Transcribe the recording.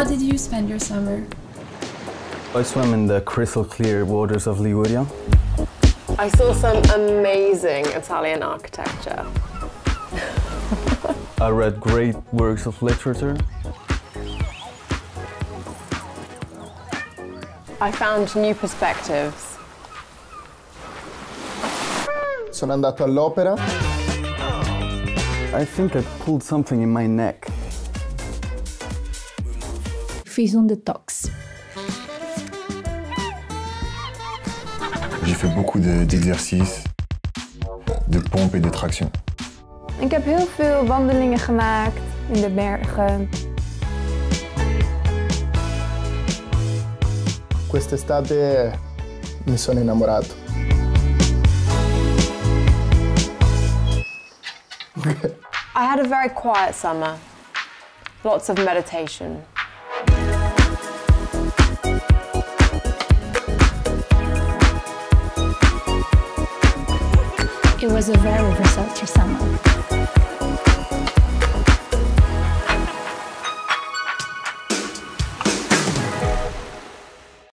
How did you spend your summer? I swam in the crystal clear waters of Liguria. I saw some amazing Italian architecture. I read great works of literature. I found new perspectives. Sono andato all'opera. I think I pulled something in my neck. Fiz um detox. J'ai fait beaucoup de- d'exercices, de, pompe et de traction. Ik heb heel veel wandelingen gemaakt in de bergen. Quest'estate mi sono innamorato. I had a very quiet summer. Lots of meditation. It was a very versatile summer.